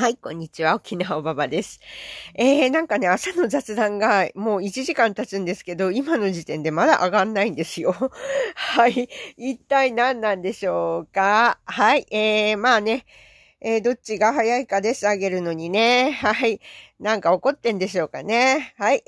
はい、こんにちは。沖縄おばばです。えー、なんかね、朝の雑談がもう1時間経つんですけど、今の時点でまだ上がんないんですよ。はい。一体何なんでしょうか？はい。えー、まあね、えー、どっちが早いかです。上げるのにね。はい。なんか怒ってんでしょうかね。はい。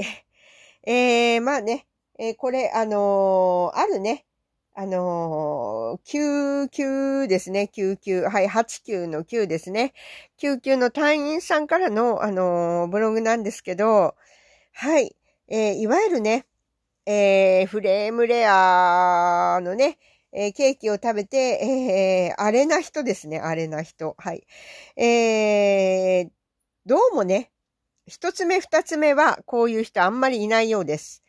えー、まあね、えー、これ、あのー、あるね、あのー、救急ですね、救急。はい、89の9ですね。救急の隊員さんからの、あのー、ブログなんですけど、はい、えー、いわゆるね、えー、フレームレアのね、えー、ケーキを食べて、えー、荒れな人ですね、荒れな人。はい。えー、どうもね、一つ目、二つ目は、こういう人あんまりいないようです。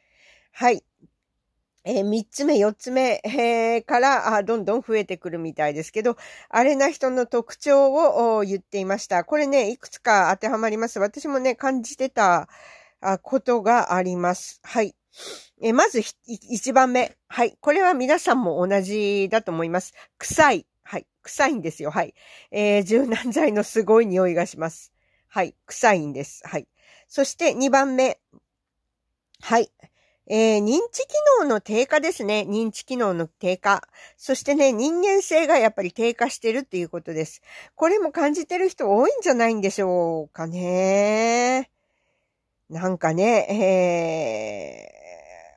はい。えー、3つ目、4つ目、えー、からあどんどん増えてくるみたいですけど、あれな人の特徴を言っていました。これね、いくつか当てはまります。私もね、感じてたことがあります。はい。えー、まず、1番目。はい。これは皆さんも同じだと思います。臭い。はい。臭いんですよ。はい。えー、柔軟剤のすごい匂いがします。はい。臭いんです。はい。そして2番目。はい。えー、認知機能の低下ですね。認知機能の低下。そしてね、人間性がやっぱり低下してるっていうことです。これも感じてる人多いんじゃないんでしょうかね。なんかね、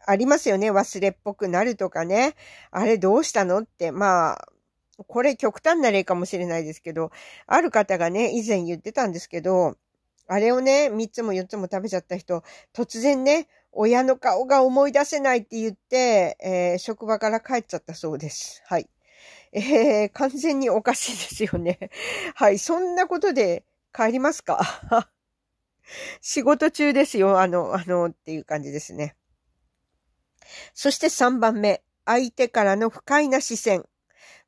えー、ありますよね。忘れっぽくなるとかね。あれどうしたのって、まあ、これ極端な例かもしれないですけど、ある方がね、以前言ってたんですけど、あれをね、3つも4つも食べちゃった人、突然ね、親の顔が思い出せないって言って、えー、職場から帰っちゃったそうです。はい。えー、完全におかしいですよね。はい。そんなことで帰りますか？仕事中ですよ。あの、あの、っていう感じですね。そして3番目。相手からの不快な視線。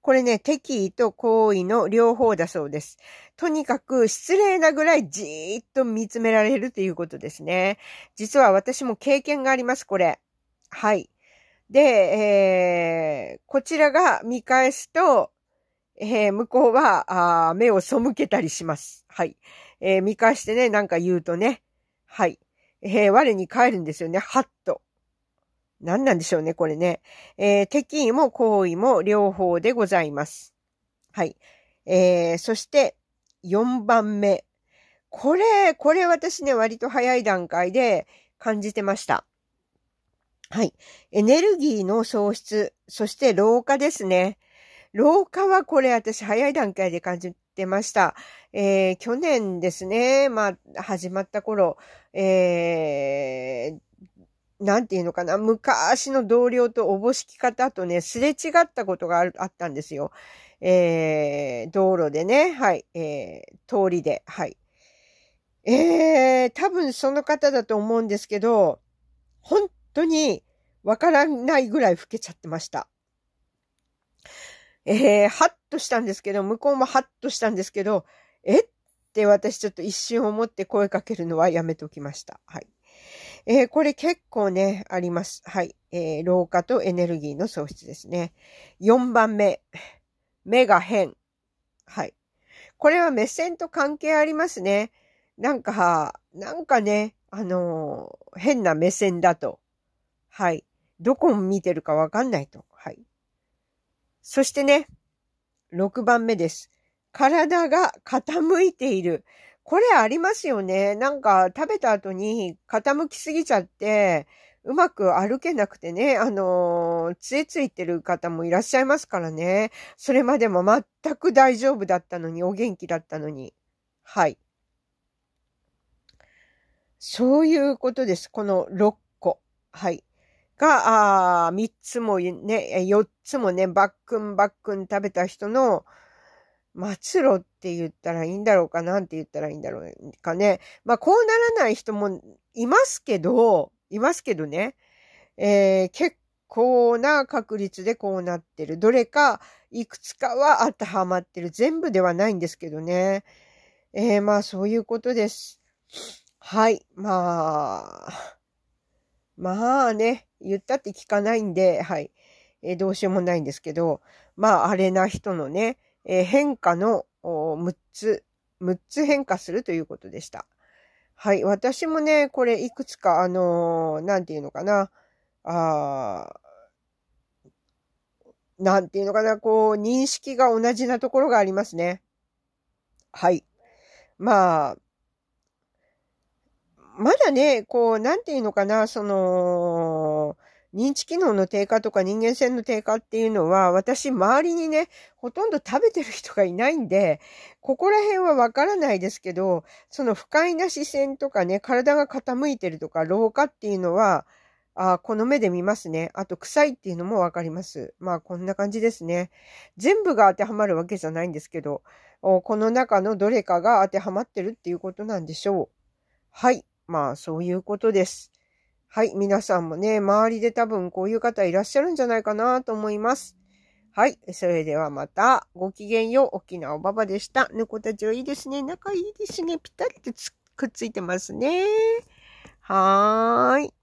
これね、敵意と行為の両方だそうです。とにかく失礼なぐらいじーっと見つめられるということですね。実は私も経験があります、これ。はい。で、えー、こちらが見返すと、えー、向こうはあ目を背けたりします。はい。えー、見返してね、なんか言うとね。はい。えー、我に返るんですよね。はっと。何なんでしょうね、これね。えー、敵意も行為も両方でございます。はい。えー、そして、4番目。これ、これ私ね、割と早い段階で感じてました。はい。エネルギーの喪失、そして老化ですね。老化はこれ私早い段階で感じてました。えー、去年ですね、まあ、始まった頃、えー、なんていうのかな、昔の同僚とおぼしき方とね、すれ違ったことがあるあったんですよ。えー、道路でね、はい、えー、通りで、はい。えー、多分その方だと思うんですけど、本当にわからないぐらい老けちゃってました。えー、ハッとしたんですけど、向こうもハッとしたんですけど、え？って私ちょっと一瞬思って声かけるのはやめときました。はい。えー、これ結構ね、あります。はい。えー、老化とエネルギーの喪失ですね。4番目。目が変。はい。これは目線と関係ありますね。なんか、なんかね、あのー、変な目線だと。はい。どこを見てるかわかんないと。はい。そしてね、6番目です。体が傾いている。これありますよね。なんか食べた後に傾きすぎちゃって、うまく歩けなくてね、あのー、杖ついてる方もいらっしゃいますからね。それまでも全く大丈夫だったのに、お元気だったのに。はい。そういうことです。この6個。はい。が、あ3つもね、4つもね、バックンバックン食べた人の、末路って言ったらいいんだろうかなんて言ったらいいんだろうかね。まあ、こうならない人もいますけど、いますけどね。えー、結構な確率でこうなってる。どれか、いくつかは当てはまってる。全部ではないんですけどね。えー、まあ、そういうことです。はい。まあ、まあね、言ったって聞かないんで、はい。えー、どうしようもないんですけど、まあ、あれな人のね、えー、変化の6つ6つ変化するということでした。はい。私もね、これいくつか、あのー、なんていうのかな。あなんていうのかな、こう、認識が同じなところがありますね。はい。まあ、まだね、こう、なんていうのかな、その、認知機能の低下とか人間性の低下っていうのは、私、周りにね、ほとんど食べてる人がいないんで、ここら辺はわからないですけど、その不快な視線とかね、体が傾いてるとか、老化っていうのは、あこの目で見ますね。あと、臭いっていうのもわかります。まあ、こんな感じですね。全部が当てはまるわけじゃないんですけど、この中のどれかが当てはまってるっていうことなんでしょう。はい。まあ、そういうことです。はい。皆さんもね、周りで多分こういう方いらっしゃるんじゃないかなと思います。はい。それではまた、ごきげんよう。沖縄おばばでした。猫たちはいいですね。仲いいですね。ぴったりとくっついてますね。はーい。